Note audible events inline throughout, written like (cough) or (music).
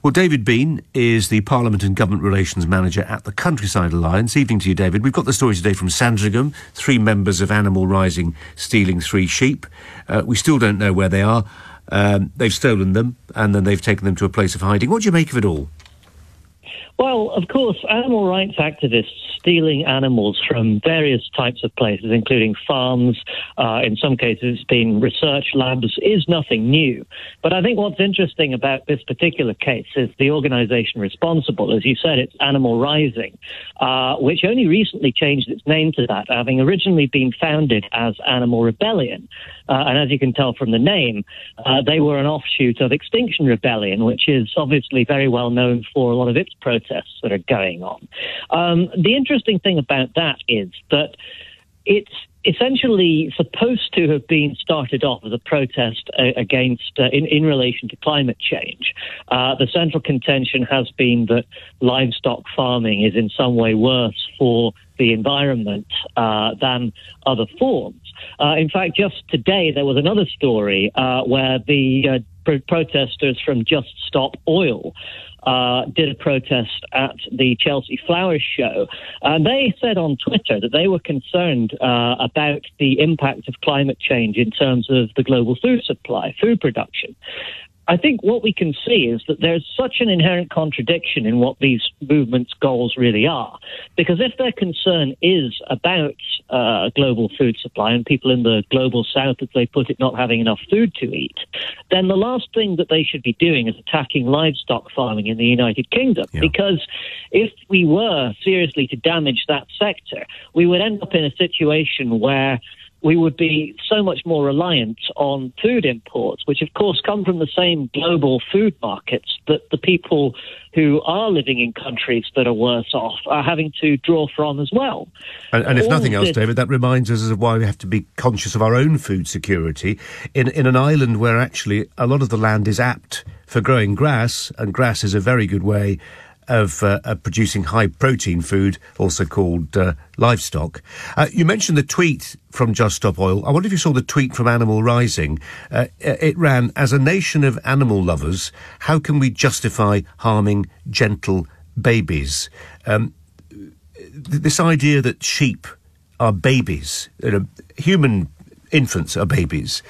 Well, David Bean is the Parliament and Government Relations Manager at the Countryside Alliance. Evening to you, David. We've got the story today from Sandringham. Three members of Animal Rising stealing three sheep. Uh, we still don't know where they are. Um, they've stolen them and then they've taken them to a place of hiding. What do you make of it all? Well, of course, animal rights activists stealing animals from various types of places, including farms, uh, in some cases, it's been research labs, is nothing new. But I think what's interesting about this particular case is the organization responsible. As you said, it's Animal Rising, uh, which only recently changed its name to that, having originally been founded as Animal Rebellion. Uh, and as you can tell from the name, uh, they were an offshoot of Extinction Rebellion, which is obviously very well known for a lot of its protests that are going on. Um, the interesting thing about that is that it's essentially supposed to have been started off as a protest uh, against, uh, in, in relation to climate change. Uh, the central contention has been that livestock farming is in some way worse for the environment uh, than other forms. Uh, in fact, just today there was another story uh, where the pro- protesters from Just Stop Oil uh, did a protest at the Chelsea Flowers Show. And they said on Twitter that they were concerned uh, about the impact of climate change in terms of the global food supply, food production. I think what we can see is that there's such an inherent contradiction in what these movements' goals really are. Because if their concern is about uh, global food supply and people in the global south, as they put it, not having enough food to eat, then the last thing that they should be doing is attacking livestock farming in the United Kingdom. Yeah. Because if we were seriously to damage that sector, we would end up in a situation where we would be so much more reliant on food imports, which of course come from the same global food markets that the people who are living in countries that are worse off are having to draw from as well. And, and if nothing else, David, that reminds us of why we have to be conscious of our own food security in, in an island where actually a lot of the land is apt for growing grass, and grass is a very good way of, uh, of producing high protein food, also called uh, livestock. Uh, you mentioned the tweet from Just Stop Oil. I wonder if you saw the tweet from Animal Rising. Uh, it ran, As a nation of animal lovers, how can we justify harming gentle babies? Um, th- this idea that sheep are babies, you human infants are babies.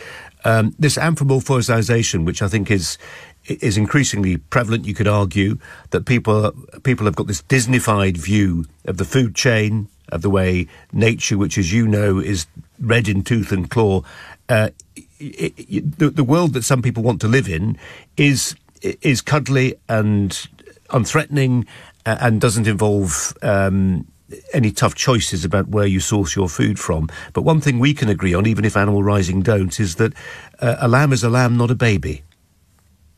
Um, this anthropomorphization, which I think is is increasingly prevalent. You could argue that people people have got this Disneyfied view of the food chain, of the way nature, which, as you know, is red in tooth and claw. Uh, it, it, the, the world that some people want to live in is is cuddly and unthreatening, uh, and doesn't involve. Um, any tough choices about where you source your food from. But one thing we can agree on, even if Animal Rising don't, is that uh, a lamb is a lamb, not a baby.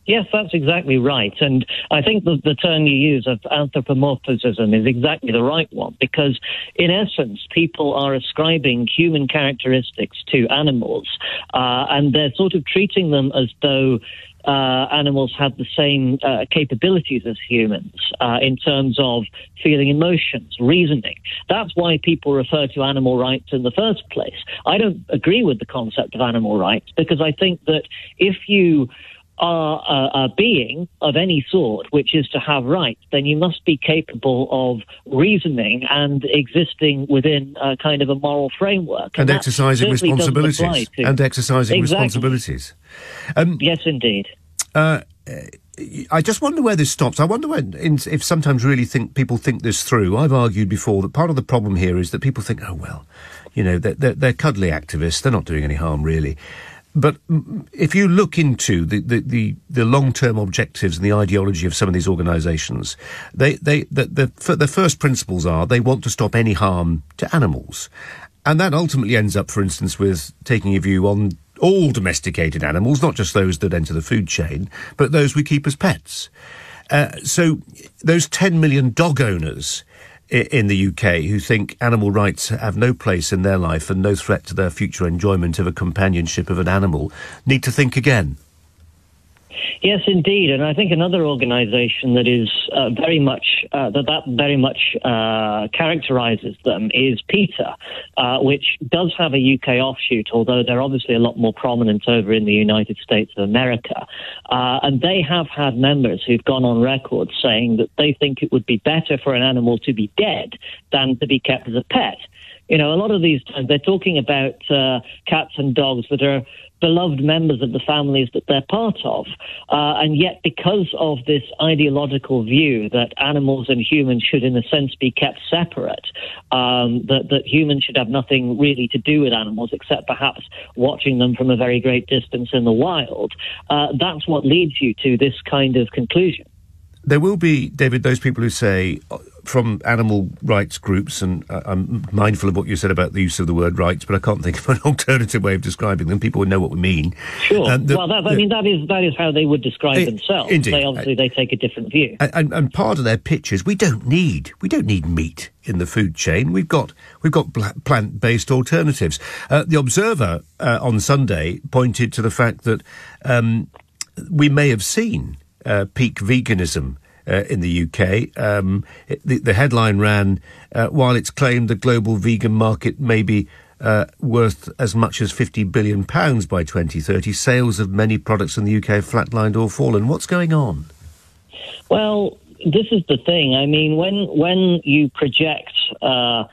Yes, that's exactly right. And I think the, the term you use of anthropomorphism is exactly the right one because, in essence, people are ascribing human characteristics to animals uh, and they're sort of treating them as though uh, animals have the same uh, capabilities as humans uh, in terms of feeling emotions, reasoning. That's why people refer to animal rights in the first place. I don't agree with the concept of animal rights because I think that if you are a, a, being of any sort, which is to have rights, then you must be capable of reasoning and existing within a kind of a moral framework. And, and exercising responsibilities. And exercising exactly. responsibilities. Um, yes, indeed. Uh, I just wonder where this stops. I wonder when, if sometimes really think people think this through. I've argued before that part of the problem here is that people think, oh well, you know, they're, they're, they're cuddly activists. They're not doing any harm really. But if you look into the, the, the, the long term objectives and the ideology of some of these organisations, they, they, the, the, the first principles are they want to stop any harm to animals. And that ultimately ends up, for instance, with taking a view on all domesticated animals, not just those that enter the food chain, but those we keep as pets. Uh, so those 10 million dog owners in the UK who think animal rights have no place in their life and no threat to their future enjoyment of a companionship of an animal need to think again. Yes, indeed, and I think another organisation that is uh, very much uh, that that very much uh, characterises them is PETA, uh, which does have a UK offshoot, although they're obviously a lot more prominent over in the United States of America, uh, and they have had members who've gone on record saying that they think it would be better for an animal to be dead than to be kept as a pet. You know, a lot of these times they're talking about uh, cats and dogs that are beloved members of the families that they're part of. Uh, and yet, because of this ideological view that animals and humans should, in a sense, be kept separate, um, that, that humans should have nothing really to do with animals except perhaps watching them from a very great distance in the wild, uh, that's what leads you to this kind of conclusion. There will be, David, those people who say, from animal rights groups, and I'm mindful of what you said about the use of the word rights, but I can't think of an (laughs) alternative way of describing them. People would know what we mean. Sure. Um, the, well, that, I mean, that is that is how they would describe it, themselves. Indeed. They obviously they take a different view. And, and, part of their pitch is we don't need we don't need meat in the food chain. We've got we've got plant based alternatives. Uh, the Observer uh, on Sunday pointed to the fact that um, we may have seen uh, peak veganism uh, in the UK. Um, the, the, headline ran, uh, while it's claimed the global vegan market may be uh, worth as much as £50 billion by 2030, sales of many products in the UK have flatlined or fallen. What's going on? Well, this is the thing. I mean, when when you project uh,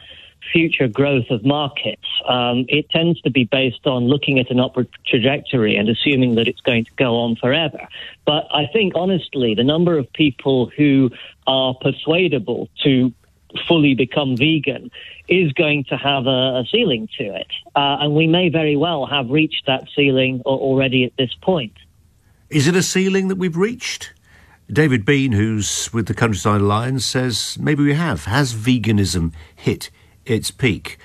future growth of markets, um, it tends to be based on looking at an upward trajectory and assuming that it's going to go on forever. But I think, honestly, the number of people who are persuadable to fully become vegan is going to have a, a ceiling to it. Uh, and we may very well have reached that ceiling already at this point. Is it a ceiling that we've reached? David Bean, who's with the Countryside Alliance, says maybe we have. Has veganism hit its peak.